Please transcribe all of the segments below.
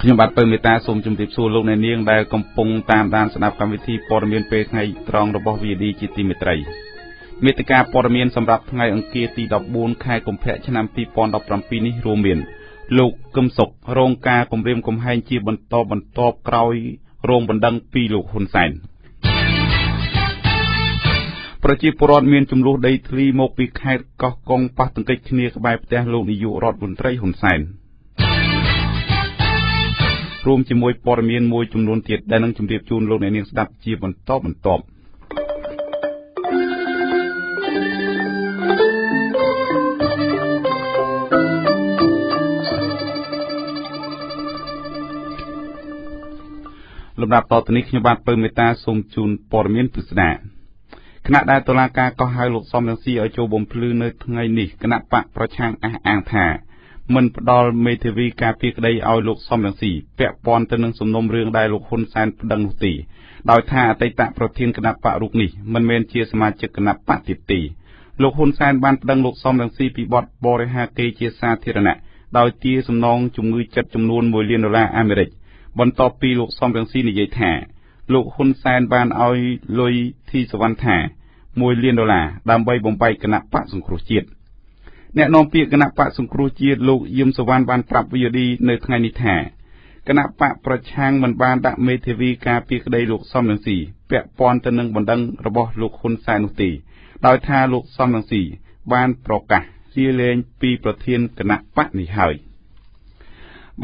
ខ្ញុំបាទពៅមេតាសូមជម្រាបសួរលោកអ្នកនាងដែលកំពុងតាមដានស្ដាប់កម្មវិធីព័ត៌មានពេលថ្ងៃត្រង់របស់ VD ជាទីមេត្រី មេតិការព័ត៌មានសម្រាប់ថ្ងៃអង្គារទី14ខែកុម្ភៈឆ្នាំ2017នេះរួមមាន លោកកឹមសុខរងការគំរាមកំហែងជាបន្តបន្ទាប់ក្រោយរងបណ្ដឹងពីលោកហ៊ុនសែនប្រជាពលរដ្ឋមានចំនួនដីធ្លីមកពីខេត្តកោះកុងប៉ះទង្គិចគ្នាក្បែរផ្ទះលោកនាយករដ្ឋមន្ត្រីហ៊ុនសែន។រួមជាមួយព័ត៌មានមួយចំនួនទៀតដែលនឹងជម្រាបជូនលោកអ្នកនាងស្ដាប់ជាបន្តបន្ទាប់ លំដាប់តទៅនេះខ្ញុំបាទពៅមេតាសូមជូនព័ត៌មានពិស្ដាគណៈដែលតុលាការកោះហៅលោកសំរងស៊ីឲ្យចូលបំភ្លឺនៅថ្ងៃនេះគណៈបកប្រឆាំងអះអាងថាមិនផ្ដល់មេធាវីការពារក្តីឲ្យលោកសំរងស៊ីពាក់ព័ន្ធទៅនឹងសំណុំរឿងដែលលោកហ៊ុនសែនប្តឹងនោះទេដោយថាអតីតប្រធានគណៈបករូបនេះមិនមែនជាសមាជិកគណៈបកទៀតទេលោកហ៊ុនសែនបានប្តឹងលោកសំរងស៊ីពីបទបរិហាកេរជាសាធារណៈដោយទារសំណងជំងឺចិត្តចំនួន1លានដុល្លារអាមេរិក បន្ទាប់ពីលោកសំរងស៊ីនិយាយថា លោកហ៊ុនសែនបានឲ្យលុយធីសវណ្ណថា1លានដុល្លារដើម្បីបំបែកគណៈបកសង្គ្រោះជាតិអ្នកនាំពាក្យគណៈបកសង្គ្រោះជាតិលោកយឹមសវណ្ណបានប្រាប់ VOD នៅថ្ងៃនេះថាគណៈបកប្រឆាំងមិនបានដាក់មេធាវីការពារក្តីលោកសំរងស៊ីពាក់ព័ន្ធទៅនឹងបណ្ដឹងរបស់លោកហ៊ុនសែននោះទេដោយថាលោកសំរងស៊ីបានប្រកាសជាលែងពីប្រធានគណៈបកនេះហើយ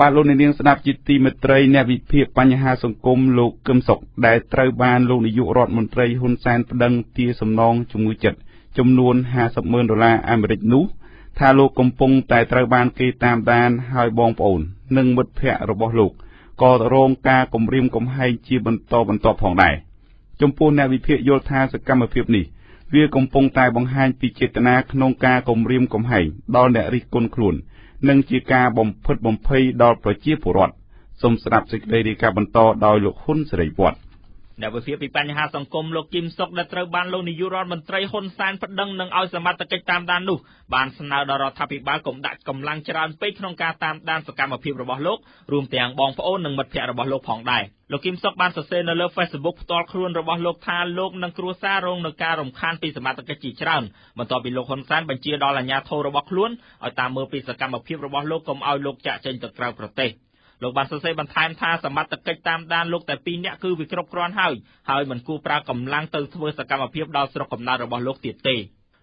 បាទលោកនាងស្ដាប់ជាទីមេត្រីអ្នកវិភាគបញ្ហាសង្គមលោកកឹមសុខដែលត្រូវបានលោកនាយករដ្ឋមន្ត្រីហ៊ុនសែនប្តឹងទាសំណងជំងឺចិត្តចំនួន50ម៉ឺនដុល្លារអាមេរិកនោះថាលោកកំពុងតែត្រូវបានគេតាមដានហើយបងប្អូន និងមិត្តភ័ក្តិរបស់លោកក៏រងការគំរាមកំហែងជាបន្តបន្ទាប់ផងដែរចំពោះអ្នកវិភាគយល់ថាសកម្មភាពនេះវាកំពុងតែបង្ហាញពីចេតនាក្នុងការគំរាមកំហែងដល់អ្នករិះគន់ខ្លួន និងជាការបំផិតបំភ័យដល់ប្រជាពលរដ្ឋសូមស្ដាប់សេចក្តីរាយការណ៍បន្តដោយលោកហ៊ុនសេរីវត្ត អ្នកវិភាគពីបញ្ហាសង្គមលោកគឹមសុកដែលត្រូវបានលោកនាយករដ្ឋមន្ត្រីហ៊ុនសែនប្តឹងនឹងឲ្យសមត្ថកិច្ចតាមដាននោះបានស្នើដល់រដ្ឋាភិបាលកុំដាក់កម្លាំងច្រើនពេកក្នុងការតាមដានសកម្មភាពរបស់លោករួមទាំងបងប្អូននិងមិត្តភ័ក្តិរបស់លោកផងដែរលោកគឹមសុកបានសរសេរនៅលើ Facebook ផ្ទាល់ខ្លួនរបស់លោកថាលោកនិងគ្រួសាររងនឹងការរំខានពីសមត្ថកិច្ចជាច្រើនបន្ទាប់ពីលោកហ៊ុនសែនបញ្ជាដល់អាជ្ញាធររបស់ខ្លួនឲ្យតាមមើលពីសកម្មភាពរបស់លោកកុំឲ្យលោកចាក់ចេញទៅក្រៅប្រទេស។ លោកបានសរសេរបន្ថែមថាសមត្ថកិច្ចតាមដានលោកតែ2នាក់គឺវាគ្រប់គ្រាន់ហើយហើយមិនគួរប្រើកម្លាំងទៅធ្វើសកម្មភាពដល់ស្រុកកំណើតរបស់លោកទៀតទេ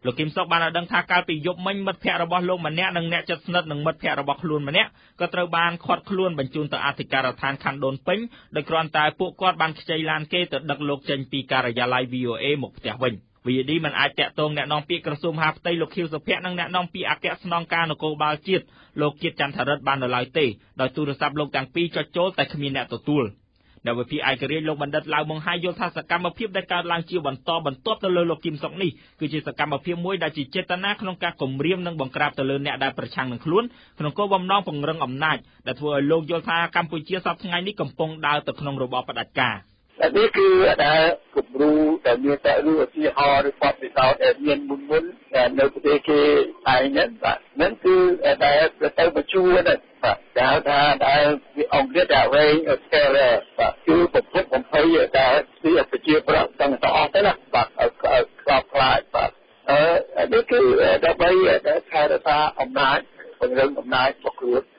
លោកគឹមសុកបានឲ្យដឹងថាកាលពីយប់មិញមិត្តភ័ក្តិរបស់លោកម្នាក់និងអ្នកជិតស្និទ្ធនឹងមិត្តភ័ក្តិរបស់ខ្លួនម្នាក់ក៏ត្រូវបានឃាត់ខ្លួនបញ្ជូនទៅអធិការដ្ឋានខណ្ឌដូនពេញដោយគ្រាន់តែពួកគាត់បានខ្ចីឡានគេទៅដឹកលោកចេញពីការិយាល័យ VOA មកផ្ទះវិញ។ VD មិនអាចតាក់ទងអ្នកនាំពាក្យក្រសួងមហាផ្ទៃលោកខៀវសុភ័ក្រនិងអ្នកនាំពាក្យអគ្គស្នងការនគរបាលជាតិលោកគៀតចន្ទរិទ្ធបាននៅឡើយទេដោយទូរស័ព្ទលោកទាំងពីរចុចចូលតែគ្មានអ្នកទទួលអ្នកវិភាគឯករាជ្យលោកបណ្ឌិតឡាវម៉ុងហាយយល់ថាសកម្មភាពដែលកើតឡើងជាបន្តបន្ទាប់ទៅលើលោកគឹមសុកនេះគឺជាសកម្មភាពមួយដែលជាចេតនាក្នុងការគំរាមនិងបង្ក្រាបទៅលើអ្នកដែលប្រឆាំងនឹងខ្លួនក្នុងគោលបំណងពង្រឹងអំណាចដែលធ្វើឲ្យលោកយល់ថាកម្ពុជាសពថ្ងៃនេះកំពុងដើរទៅក្នុងរបបផ្ដាច់ការ។ នេះគឺដែលគំរូដែលមានតែរូបឧទាហរណ៍ឬបទពិសោធន៍ដែលមានមុនមុននៅប្រទេសគេឯងហ្នឹងបាទហ្នឹងគឺដែលទៅបញ្ជួនបាទគេហៅថាដែលអង់គ្លេសថា range of scale បាទគឺប្រភពបំភ័យដែលពីប្រជាប្រដ្ឋទាំងអស់ទៅណាបាទខ្លោបខ្លាចបាទអឺនេះគឺដើម្បីថែរក្សាអំណាចពង្រឹងអំណាចរបស់ខ្លួនបាទ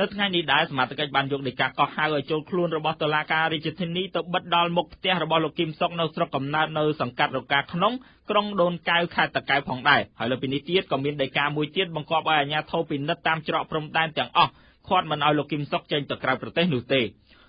នៅថ្ងៃនេះដែរសមាជិកបានយកដីកាកោះហៅឲ្យចូលខ្លួនរបស់តុលាការរាជធានីទៅបិទដល់មុខផ្ទះរបស់លោកគឹមសុកនៅស្រុកកំណើតនៅសង្កាត់រកាក្នុងក្រុងដូនកែវខេត្តតាកែវផងដែរហើយលើពីនេះទៀតក៏មានដីកាមួយទៀតបង្គាប់ឲ្យអាជ្ញាធរពិនិត្យតាមច្រកព្រំដែនទាំងអស់ឃាត់មិនឲ្យលោកគឹមសុកចេញទៅក្រៅប្រទេសនោះទេ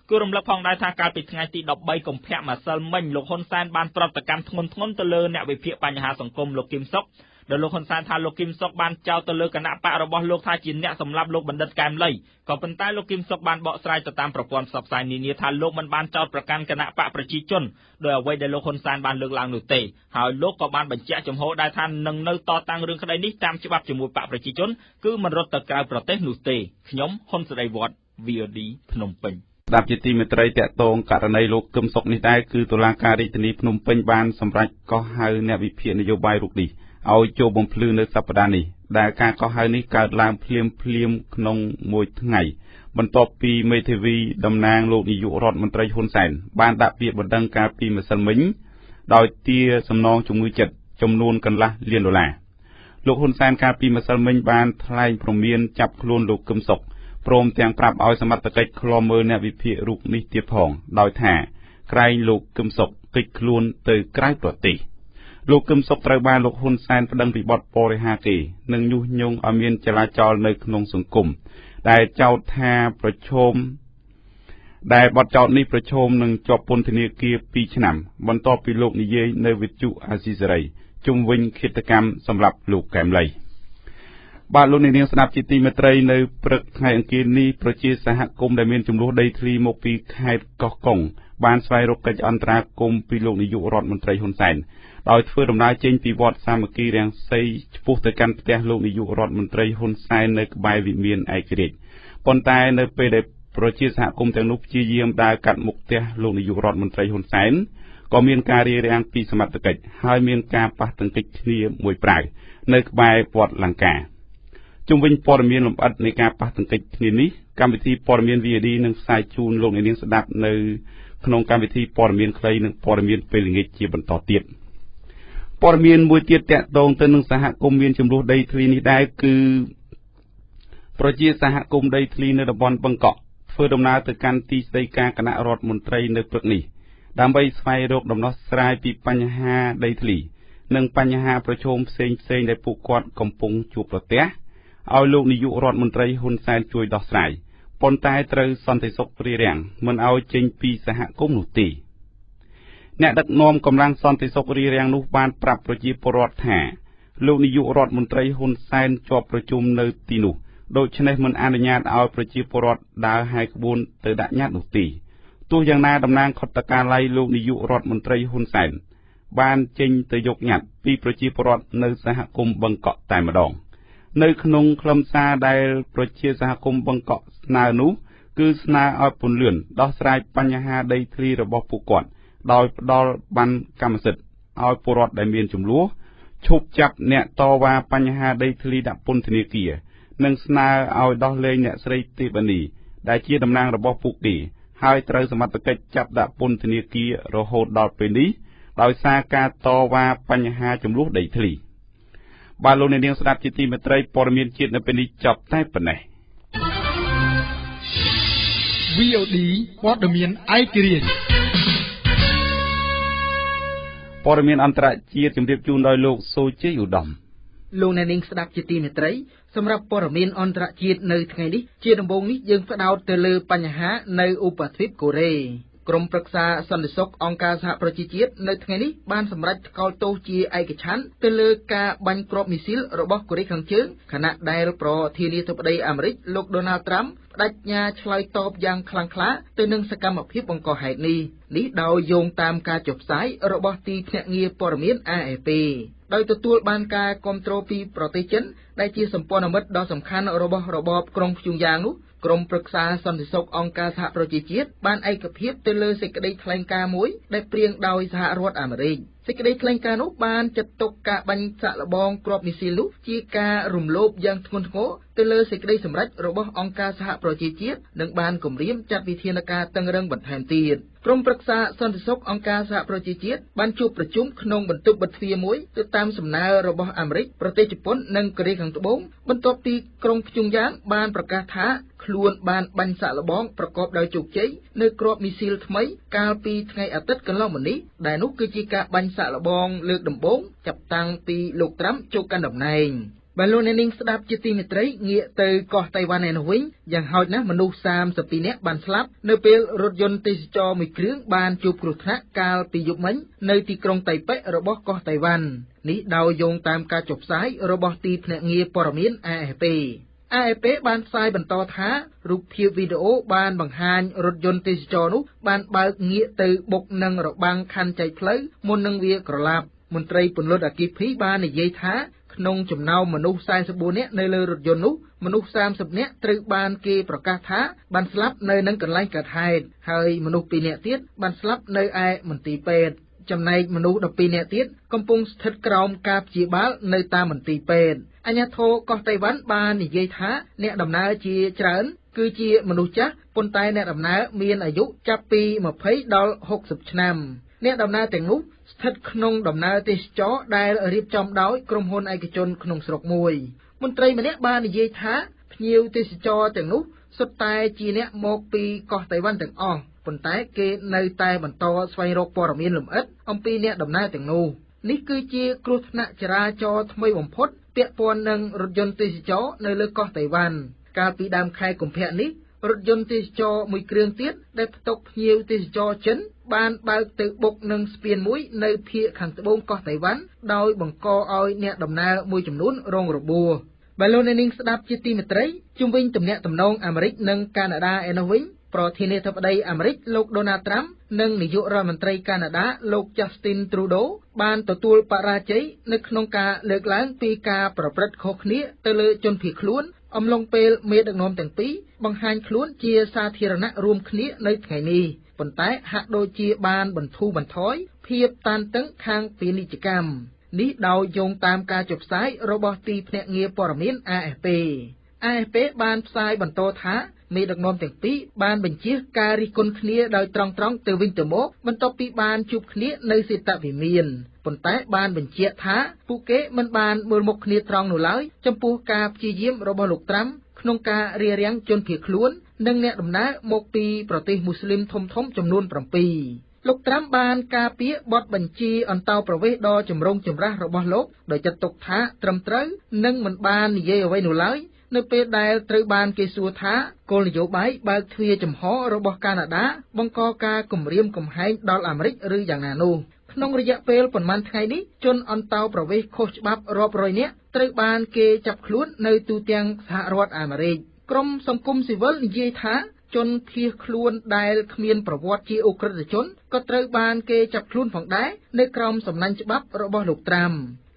គូរំលឹកផងដែរថាកាលពីថ្ងៃទី13កុម្ភៈម្សិលមិញលោកហ៊ុនសែនបានប្រតិកម្មធ្ងន់ធ្ងរទៅលើអ្នកវិភាគបញ្ហាសង្គមលោកគឹមសុក ដោយលោកហ៊ុនសែនថាលោកគឹមសុកបានចោទទៅលើគណៈបករបស់លោកថាជាអ្នកសម្លាប់លោកបណ្ឌិតកែមលីក៏ប៉ុន្តែលោកគឹមសុកបានបកស្រាយទៅតាមប្រព័ន្ធផ្សព្វផ្សាយនានាថាលោកមិនបានចោទប្រកាន់គណៈបកប្រជាជនដោយអ្វីដែលលោកហ៊ុនសែនបានលើកឡើងនោះទេហើយលោកក៏បានបញ្ជាក់ចំហដែរថានឹងនៅតតាំងរឿងក្តីនេះតាមច្បាប់ជាមួយបកប្រជាជនគឺមិនរត់ទៅក្រៅប្រទេសនោះទេខ្ញុំហ៊ុនសេរីវត្ត VOD ភ្នំពេញស្ដាប់ជាទីមេត្រីតកតងករណីលោកគឹមសុកនេះដែរគឺតុលាការរាជធានីភ្នំពេញបានសម្រេចកោះហៅអ្នកវិភាគនយោបាយរូបនេះ ឲ្យចូលបំភ្លឺនៅសប្តាហ៍នេះដែលការកោះហៅនេះកើតឡើងភ្លាមភ្លាមក្នុងមួយថ្ងៃបន្ទាប់ពីមេធាវីតំណាងលោកនាយករដ្ឋមន្ត្រីហ៊ុនសែនបានដាក់ពាក្យបណ្ដឹងការពីម្សិលមិញដោយទារសំណងជំងឺចិត្តចំនួនកន្លះលានដុល្លារលោកហ៊ុនសែនកាលពីម្សិលមិញបានថ្លែងព្រមានចាប់ខ្លួនលោកគឹមសុខព្រមទាំងប្រាប់ឲ្យសមត្ថកិច្ចឃ្លាំមើលអ្នកវិភាគរូបនេះទៀតផងដោយថាក្រែងលោកគឹមសុខគេចខ្លួនទៅក្រៅប្រទេស លោកគឹមសុខត្រូវបានលោកហ៊ុនសែនប្តឹងពីបទបរិហាគេនិងញុះញង់ឲ្យមានចលាចលនៅក្នុងសង្គមដែលចោទថាប្រឈមដែលបទចោទនេះប្រឈមនឹងជាប់ពន្ធនាគារ2ឆ្នាំ បន្ទាប់ពីលោកនិយាយនៅវិទ្យុអាស៊ីសេរីជុំវិញឃាតកម្មសម្រាប់លោកកែមលី។ បាទលោកអ្នកនាងស្ដាប់ជាទីមេត្រីនៅព្រឹកថ្ងៃអង្គារនេះប្រជាសហគមន៍ដែលមានចំនួនដីធ្លីមកពីខេត្តកោះកុងបានស្វែងរកកិច្ចអន្តរាគមន៍ពីលោកនាយករដ្ឋមន្ត្រីហ៊ុនសែនដោយធ្វើដំណើរចេញពីវត្តសាមគ្គីរាំងសីឆ្ពោះទៅកាន់ផ្ទះលោកនាយករដ្ឋមន្ត្រីហ៊ុនសែននៅក្បែរវិមានឯករាជ្យប៉ុន្តែនៅពេលដែលប្រជាសហគមន៍ទាំងនោះព្យាយាមដើរកាត់មុខផ្ទះលោកនាយករដ្ឋមន្ត្រីហ៊ុនសែនក៏មានការរារាំងពីសមត្ថកិច្ចហើយមានការប៉ះទង្គិចគ្នាមួយប្រាវនៅក្បែរវត្តលង្កា ជុំវិញព័ត៌មានលម្អិតនៃការប៉ះទង្គិចគ្នានេះកម្មវិធីព័ត៌មាន VOD នឹងផ្សាយជូនលោកអ្នកនាងស្ដាប់នៅក្នុងកម្មវិធីព័ត៌មានខ្លីនិងព័ត៌មានពេលល្ងាចជាបន្តទៀតព័ត៌មានមួយទៀតតាក់ទងទៅនឹងសហគមន៍មានចំនួនដីធ្លីនេះដែរគឺប្រជាសហគមន៍ដីធ្លីនៅតំបន់បឹងកក់ធ្វើដំណើរទៅកាន់ទីស្តីការគណៈរដ្ឋមន្ត្រីនៅព្រឹកនេះដើម្បីស្វែងរកដំណោះស្រាយពីបញ្ហាដីធ្លី និងបញ្ហាប្រឈមផ្សេងផ្សេងដែលពួកគាត់កំពុងជួបប្រទះ ឲ្យលោកនាយករដ្ឋមន្ត្រីហ៊ុនសែនជួយដោះស្រាយប៉ុន្តែត្រូវសន្តិសុខរារាំងមិនឲ្យចេញពីសហគមន៍នោះទេអ្នកដឹកនាំកម្លាំងសន្តិសុខរារាំងនោះបានប្រាប់ប្រជាពលរដ្ឋថាលោកនាយករដ្ឋមន្ត្រីហ៊ុនសែនជាប់ប្រជុំនៅទីនោះដូច្នេះមិនអនុញ្ញាតឲ្យប្រជាពលរដ្ឋដើរហាយក្បួនទៅដាក់ញត្តិនោះទេទោះយ៉ាងណាតំណាងខុទ្ទកាល័យលោកនាយករដ្ឋមន្ត្រីហ៊ុនសែនបានចេញទៅយកញត្តិពីប្រជាពលរដ្ឋនៅសហគមន៍បឹងកក់តែម្ដង នៅក្នុងខ្លឹមសារដែលប្រជាសហគមន៍បឹងកក់ស្នើនោះគឺស្នើឲ្យពន្លឿនដោះស្រាយបញ្ហាដីធ្លីរបស់ពួកគាត់ ដោយផ្ដល់បានកម្មសិទ្ធិឲ្យពលរដ្ឋដែលមានចំនួនឈប់ចាប់អ្នកតវ៉ាបញ្ហាដីធ្លីដាក់ពន្ធនាគារនិងស្នើឲ្យដោះលែងអ្នកស្រីទេបានីដែលជាតំណាងរបស់ពួកគេហើយត្រូវសមត្ថកិច្ចចាប់ដាក់ពន្ធនាគាររហូតដល់ពេលនេះដោយសារការតវ៉ាបញ្ហាចំនួនដីធ្លី។ បាទលោកអ្នកនាងស្ដាប់ជាទីមេត្រីព័ត៌មានជាតិនៅពេលនេះចប់តែប៉ុណ្ណេះ VOD ព័ត៌មានឯករាជ្យព័ត៌មានអន្តរជាតិជម្រាបជូនដោយលោកសូជ័យឧត្តមលោកអ្នកនាងស្ដាប់ជាទីមេត្រីសម្រាប់ព័ត៌មានអន្តរជាតិនៅថ្ងៃនេះជាដំបូងនេះយើងផ្ដោតទៅលើបញ្ហានៅឧបទ្វីបកូរ៉េ ក្រុមប្រឹក្សាសន្តិសុខអង្គការសហប្រជាជាតិនៅថ្ងៃនេះបានសម្រេចថ្កោលទោសជាឯកច្ឆន្ទទៅលើការបាញ់គ្រាប់មីស៊ីលរបស់កូរ៉េខាងជើង ខណៈដែលប្រធានាធិបតីអាមេរិកលោកដូណាល់ត្រាំបដិញ្ញាឆ្លើយតបយ៉ាងខ្លាំងក្លាទៅនឹងសកម្មភាពបង្កហេតុនេះនេះដោយយោងតាមការចុះផ្សាយរបស់ទីភ្នាក់ងារព័ត៌មាន AFP ដោយទទួលបានការគ្រប់គ្រងពីប្រទេសចិនដែលជាសម្ព័ន្ធមិត្តដ៏សំខាន់របស់របបក្រុងភ្យុងយ៉ាងនោះក្រុមប្រឹក្សាសន្តិសុខអង្គការសហប្រជាជាតិបានឯកភាពទៅលើសេចក្តីថ្លែងការណ៍មួយដែលព្រៀងដោយសហរដ្ឋអាមេរិក សេចក្តីថ្លែងការណ៍នោះបានចាត់ទុកការបាញ់សាក់លបងគ្រាប់មីស៊ីលនោះជាការរំលោភយ៉ាងធ្ងន់ធ្ងរទៅលើសេចក្តីសម្រេចរបស់អង្គការសហប្រជាជាតិនិងបានគម្រាមចាត់វិធានការតឹងរឹងបន្ថែមទៀត ក្រុមប្រឹក្សាសន្តិសុខអង្គការសហប្រជាជាតិបានជួបប្រជុំក្នុងបន្ទប់បិទទ្វារមួយទៅតាមសំណើរបស់អាមេរិកប្រទេសជប៉ុននិងកូរ៉េខាងត្បូងបន្ទាប់ពីក្រុងភ្យុងយ៉ាងបានប្រកាសថាខ្លួនបានបាញ់សាក់លបងប្រកបដោយជោគជ័យនៅគ្រាប់មីស៊ីលថ្មីកាលពីថ្ងៃអាទិត្យកន្លងមកនេះដែលនោះគឺជាការបាញ់សាក់លបងលើកដំបូងចាប់តាំងពីលោកត្រាំចូលកាន់តំណែង បាទលោកអ្នកនាងស្ដាប់ជាទីមេត្រីងាកទៅកោះតៃវ៉ាន់ឯនោះវិញយ៉ាងហោចណាស់មនុស្ស32នាក់បានស្លាប់នៅពេលរថយន្តទេសចរមួយគ្រឿងបានជួបគ្រោះថ្នាក់កាលពីយប់មិញនៅទីក្រុងតៃប៉េរបស់កោះតៃវ៉ាន់នេះដោយយោងតាមការចុះផ្សាយរបស់ទីភ្នាក់ងារព័ត៌មាន AFP AFP បានផ្សាយបន្តថារូបភាពវីដេអូបានបង្ហាញរថយន្តទេសចរនោះបានបើកងាកទៅបុកនឹងរបាំងខណ្ឌចែកផ្លូវមុននឹងវាក្រឡាប់មន្ត្រីពន្លត់អគិភីបាននិយាយថា ក្នុងចំណោមមនុស្ស44នាក់នៅលើរថយន្តនោះមនុស្ស30នាក់ត្រូវបានគេប្រកាសថាបានស្លាប់នៅនឹងកន្លែងកើតហេតុហើយមនុស្ស2នាក់ទៀតបានស្លាប់នៅឯមន្ទីរពេទ្យចំណែកមនុស្ស12នាក់ទៀតកំពុងស្ថិតក្រោមការព្យាបាលនៅតាមមន្ទីរពេទ្យអញ្ញាធរកោះតៃវ៉ាន់បាននិយាយថាអ្នកដំណើរជាច្រើនគឺជាមនុស្សចាស់ប៉ុន្តែអ្នកដំណើរមានអាយុចាប់ពី20ដល់60ឆ្នាំ អ្នកដំណើរទាំងនោះស្ថិតក្នុងដំណើរទេសចរដែលរៀបចំដោយក្រុមហ៊ុនឯកជនក្នុងស្រុកមួយមន្ត្រីម្នាក់បាននិយាយថាភ្ញៀវទេសចរទាំងនោះសុទ្ធតែជាអ្នកមកពីកោះតៃវ៉ាន់ទាំងអស់ប៉ុន្តែគេនៅតែបន្តស្វែងរកព័ត៌មានលម្អិតអំពីអ្នកដំណើរទាំងនោះនេះគឺជាគ្រោះថ្នាក់ចរាចរណ៍ថ្មីបំផុតពាក់ព័ន្ធនឹងរថយន្តទេសចរនៅលើកោះតៃវ៉ាន់កាលពីដើមខែកុម្ភៈនេះ រថយន្តទេសចរមួយគ្រឿងទៀតដែលផ្ទុកភ្ញៀវទេសចរចិន បានបើកទៅបុកនឹងស្ពានមួយនៅភាគខាងត្បូងកោះតៃវ៉ាន់ដោយបង្កឲ្យអ្នកដំណើរមួយចំនួនរងរបួសបើលោកអ្នកនាងស្ដាប់ជាទីមេត្រីជុំវិញទំនាក់ទំនងអាមេរិកនិងកាណាដាឯនោះវិញប្រធានាធិបតីអាមេរិកលោកដូណាល់ត្រាំនិងនាយករដ្ឋមន្ត្រីកាណាដាលោក Justin Trudeau បានទទួលបរាជ័យនៅក្នុងការលើកឡើងពីការប្រព្រឹត្តខុសគ្នាទៅលើជនភៀសខ្លួន អំឡុងពេលមេដឹកនាំទាំងពីរបង្ហាញខ្លួនជាសាធារណៈរួមគ្នានៅថ្ងៃនេះប៉ុន្តែហាក់ដូចជាបានបន្ធូរបន្ថយភាពតានតឹងខាងពាណិជ្ជកម្មនេះដោយយោងតាមការចុះផ្សាយរបស់ទីភ្នាក់ងារព័ត៌មាន AFP AFP បានផ្សាយបន្តថា មេដឹកនាំទាំងពីរបានបញ្ជាការរិះគន់គ្នាដោយត្រង់ៗទៅវិញទៅមក បន្ទាប់ពីបានជួបគ្នានៅសេតវិមានប៉ុន្តែបានបញ្ជាក់ថាពួកគេមិនបានមើលមុខគ្នាត្រង់នោះឡើយចំពោះការព្យាយាមរបស់លោកត្រាំក្នុងការរារាំងជនភៀសខ្លួន និងអ្នកដំណើរមកពីប្រទេសមូស្លីមធំៗចំនួន7លោកត្រាំបានការពារបទបញ្ជាអន្តោប្រវេសន៍ដ៏ចម្រូងចម្រាសរបស់លោកដោយចាត់ទុកថាត្រឹមត្រូវនិងមិនបាននិយាយអ្វីនោះឡើយ នៅពេលដែលត្រូវបានគេសួរថាគោលនយោបាយបើកទ្វារចំហរបស់កាណាដាបង្កការគំរាមកំហែងដល់អាមេរិកឬយ៉ាងណានោះក្នុងរយៈពេលប៉ុន្មានថ្ងៃនេះជនអន្តោប្រវេសន៍ខុសច្បាប់រាប់រយនាក់ត្រូវបានគេចាប់ខ្លួននៅទូទាំងសហរដ្ឋអាមេរិកក្រមសង្គមស៊ីវិលនិយាយថាជនភៀសខ្លួនដែលគ្មានប្រវត្តិជាអ ுக ្រិតជនក៏ត្រូវបានគេចាប់ខ្លួនផងដែរនៅក្រោមសំណាញ់ច្បាប់របស់លោកត្រាំ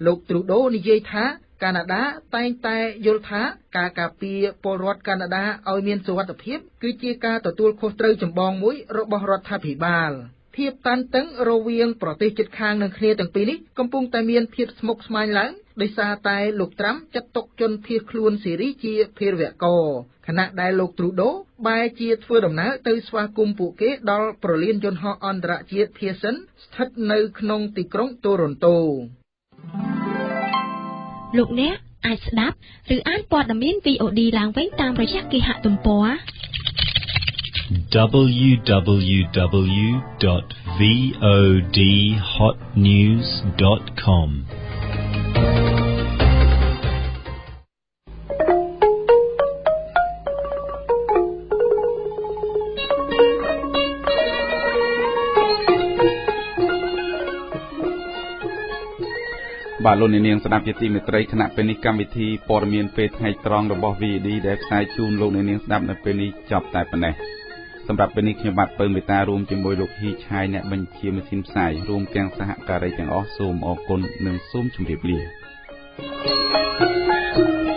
លោកទ្រូដូនិយាយថា កាណាដាតែងតែយល់ថាការការពារពលរដ្ឋកាណាដាឲ្យមានសុវត្ថិភាព គឺជាការទទួលខុសត្រូវចម្បងមួយរបស់រដ្ឋាភិបាលភាពតានតឹងរវាងប្រទេសជិតខាងនឹងគ្នាទាំងពីរនេះកំពុងតែមានភាពស្មុគស្មាញឡើងដោយសារតែលោកត្រាំចាត់ទុកជនភៀសខ្លួនសេរីជាភេរវករខណៈដែលលោកទ្រូដូបែរជាធ្វើដំណើរទៅស្វាគមន៍ពួកគេដល់ប្រលានយន្តហោះអន្តរជាតិ Pearson ស្ថិតនៅក្នុងទីក្រុងតូរ៉ុនតូ លោកអ្នកអាចស្ដាប់ឬអានព័ត៌មាន VOD ឡើងវិញតាមរយៈគេហទំព័រ www.vodhotnews.com បាទលោកនាងស្ដាប់ជាទីមេត្រីគណៈពេលនេះកម្មវិធីព័ត៌មានពេលថ្ងៃត្រង់របស់ VD ដែលផ្សាយជូនលោកនាងស្ដាប់នៅពេលនេះចប់តែប៉ុណ្ណេះសម្រាប់ពេលនេះខ្ញុំបាទពៅមេតារួមជាមួយលោកហ៊ីឆាយអ្នកបញ្ជាម៉ាស៊ីនផ្សាយរួមទាំងសហការីទាំងអស់សូមអរគុណនិងសូមជម្រាបលា thank you